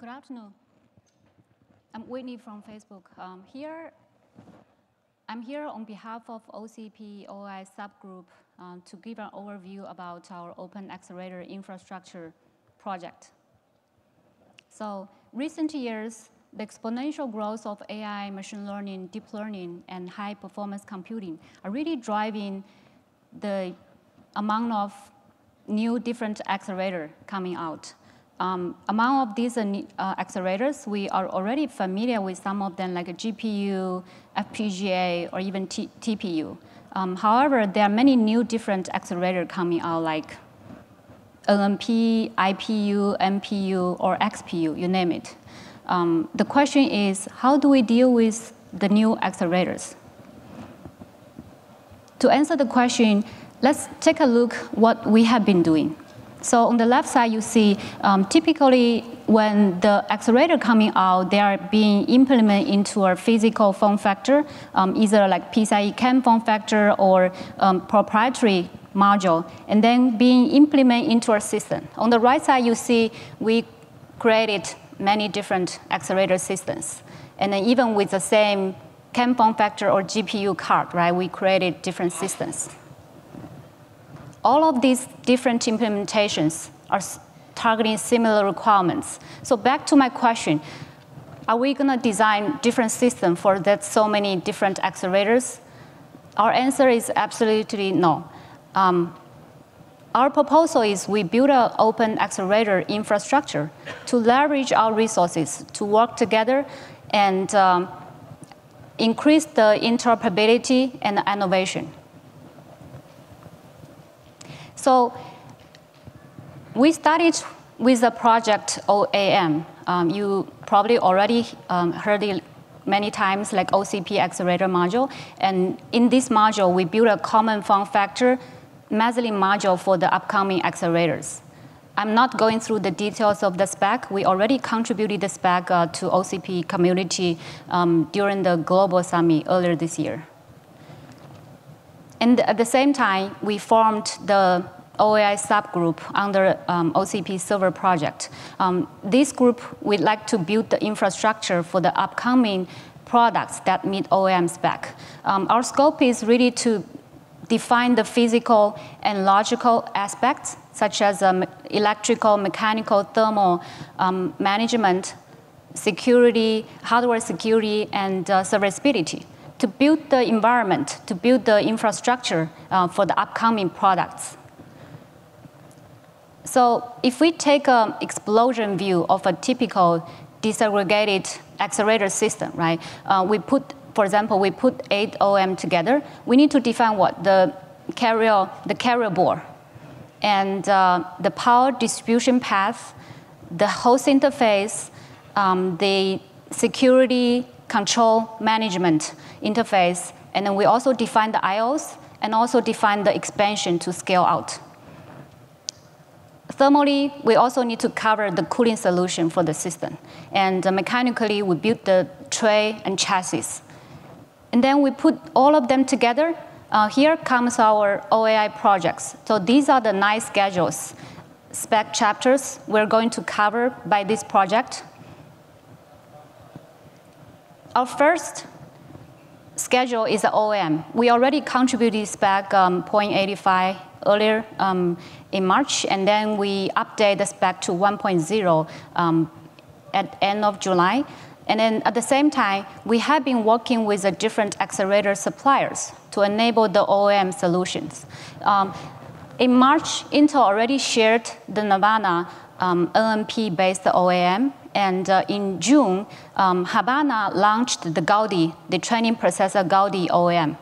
Good afternoon. I'm Whitney from Facebook. Um, here, I'm here on behalf of OCP OAI subgroup um, to give an overview about our open accelerator infrastructure project. So recent years, the exponential growth of AI, machine learning, deep learning, and high performance computing are really driving the amount of new different accelerator coming out. Um, among of these uh, uh accelerators, we are already familiar with some of them like a GPU, FPGA, or even T TPU. Um, however, there are many new different accelerators coming out like LNP, IPU, MPU, or XPU, you name it. Um, the question is, how do we deal with the new accelerators? To answer the question, let's take a look what we have been doing. So on the left side, you see um, typically when the accelerator coming out, they are being implemented into a physical form factor, um, either like PCIe CEM form factor or um, proprietary module, and then being implemented into our system. On the right side, you see we created many different accelerator systems. And then even with the same CEM form factor or GPU card, right, we created different systems all of these different implementations are targeting similar requirements. So back to my question, are we going to design different system for that so many different accelerators? Our answer is absolutely no. Um, our proposal is we build an open accelerator infrastructure to leverage our resources to work together and um, increase the interoperability and innovation. So we started with the project OAM. Um, you probably already um, heard it many times, like OCP accelerator module. And in this module, we built a common form factor mezzanine module for the upcoming accelerators. I'm not going through the details of the spec. We already contributed the spec uh, to OCP community um, during the global summit earlier this year. And at the same time, we formed the OAI subgroup under um, OCP server project. Um, this group would like to build the infrastructure for the upcoming products that meet OAM spec. Um, our scope is really to define the physical and logical aspects, such as um, electrical, mechanical, thermal um, management, security, hardware security, and uh, serviceability to build the environment, to build the infrastructure uh, for the upcoming products. So if we take an explosion view of a typical disaggregated accelerator system, right? Uh, we put, for example, we put eight OAM together. We need to define what the carrier, the carrier board, and uh, the power distribution path, the host interface, um, the security control management interface, and then we also define the IOs and also define the expansion to scale out. Thermally, we also need to cover the cooling solution for the system. And uh, mechanically, we build the tray and chassis. And then we put all of them together. Uh, here comes our OAI projects. So these are the nine schedules, spec chapters we're going to cover by this project. Our first schedule is the OAM. We already contributed spec um, 0.85 earlier um, in March, and then we update the spec to 1.0 um, at end of July. And then at the same time, we have been working with the different accelerator suppliers to enable the OAM solutions. Um, in March, Intel already shared the Nervana um, NNP-based OAM, and uh, in June, um, Habana launched the Gaudi, the training processor Gaudi OAM.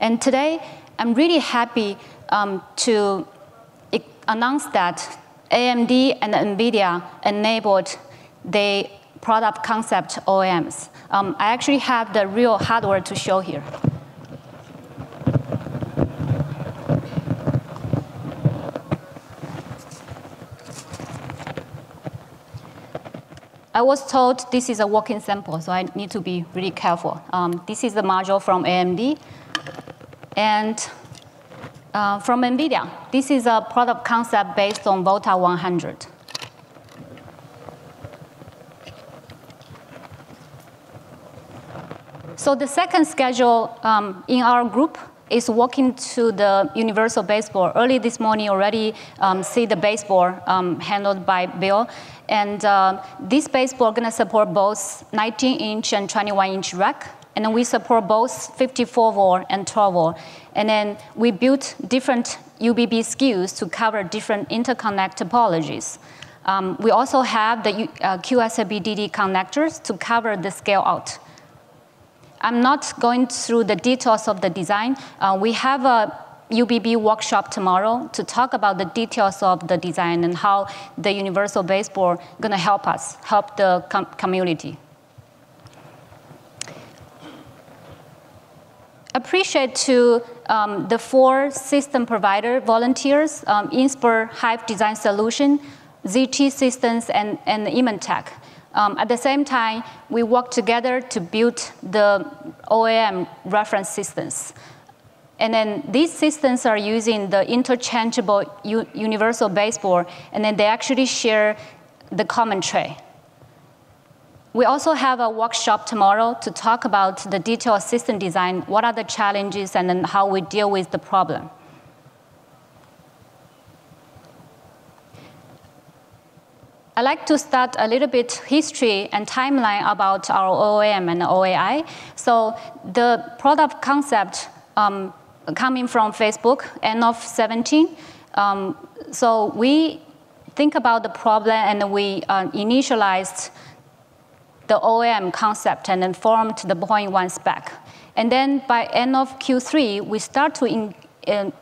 And today, I'm really happy um, to announce that AMD and NVIDIA enabled the product concept OAMs. Um, I actually have the real hardware to show here. I was told this is a working sample, so I need to be really careful. Um, this is the module from AMD. And uh, from NVIDIA, this is a product concept based on Volta 100. So the second schedule um, in our group is walking to the universal baseboard. Early this morning already um, see the baseboard um, handled by Bill. And uh, this baseboard gonna support both 19 inch and 21 inch rack. And then we support both 54 volt and 12 volt. And then we built different UBB SKUs to cover different interconnect topologies. Um, we also have the uh, QSFP-DD connectors to cover the scale out. I'm not going through the details of the design. Uh, we have a UBB workshop tomorrow to talk about the details of the design and how the universal baseboard going to help us, help the com community. Appreciate to um, the four system provider volunteers, um, Inspur Hyve Design Solution, ZT Systems, and, and Inventec. Um, at the same time, we work together to build the OAM reference systems. And then these systems are using the interchangeable universal baseboard, and then they actually share the common tray. We also have a workshop tomorrow to talk about the detailed system design, what are the challenges, and then how we deal with the problem. I'd like to start a little bit history and timeline about our OAM and OAI. So the product concept um, coming from Facebook, end of 17. Um, so we think about the problem and we uh, initialized the OAM concept and then formed the point one spec. And then by end of Q3, we start to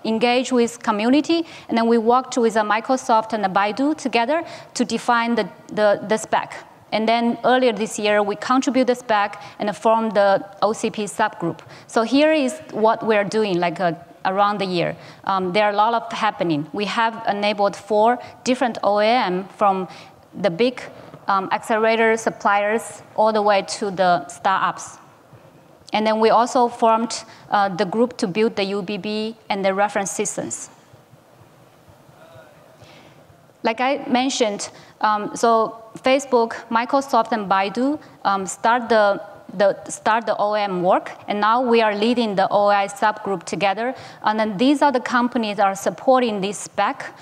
engage with community, and then we worked with a Microsoft and Baidu together to define the, the, the spec. And then earlier this year, we contributed the spec and formed the OCP subgroup. So here is what we're doing, like uh, around the year. Um, there are a lot of happening. We have enabled four different OAM from the big um, accelerator suppliers all the way to the startups. And then we also formed uh, the group to build the UBB and the reference systems. Like I mentioned, um, so Facebook, Microsoft, and Baidu um, start the the, start the OAM work, and now we are leading the OAI subgroup together. And then these are the companies that are supporting this spec.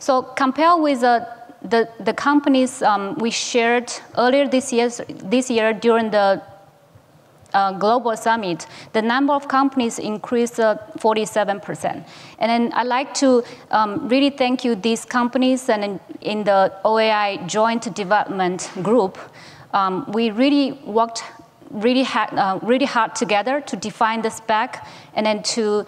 So compare with the, the, the companies um, we shared earlier this year, this year during the uh, global summit, the number of companies increased uh, 47%. And then I'd like to um, really thank you, these companies, and in, in the OAI joint development group, um, we really worked really, uh, really hard together to define the spec and then to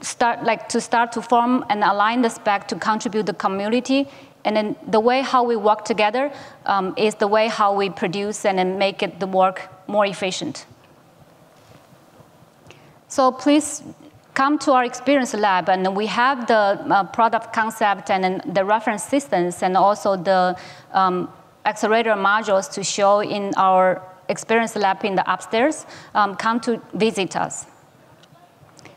start like to start to form and align the spec to contribute the community. And then the way how we work together um, is the way how we produce and then make it the work more efficient. So please come to our experience lab and we have the uh, product concept and the reference systems and also the um, accelerator modules to show in our experience lab in the upstairs. Um, come to visit us.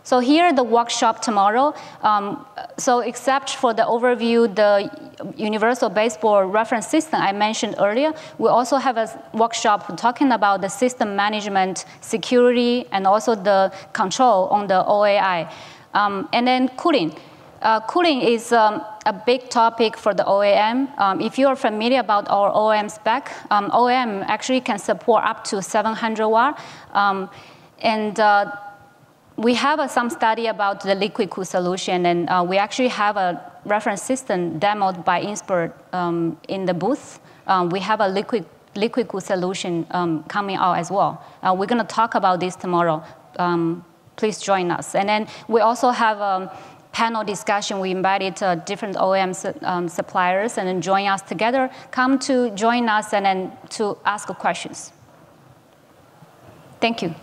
So here the workshop tomorrow. Um, so except for the overview, the universal baseboard reference system I mentioned earlier, we also have a workshop talking about the system management, security, and also the control on the OAI. Um, and then cooling. Uh, cooling is um, a big topic for the OAM. Um, if you are familiar about our OAM spec, um, OAM actually can support up to 700 watt. Um, and uh, we have some study about the liquid cool solution, and uh, we actually have a reference system demoed by Inspur um, in the booth. Um, we have a liquid liquid cool solution um, coming out as well. Uh, we're going to talk about this tomorrow. Um, please join us. And then we also have a panel discussion. We invited uh, different OEM su um, suppliers and then join us together. Come to join us and then to ask questions. Thank you.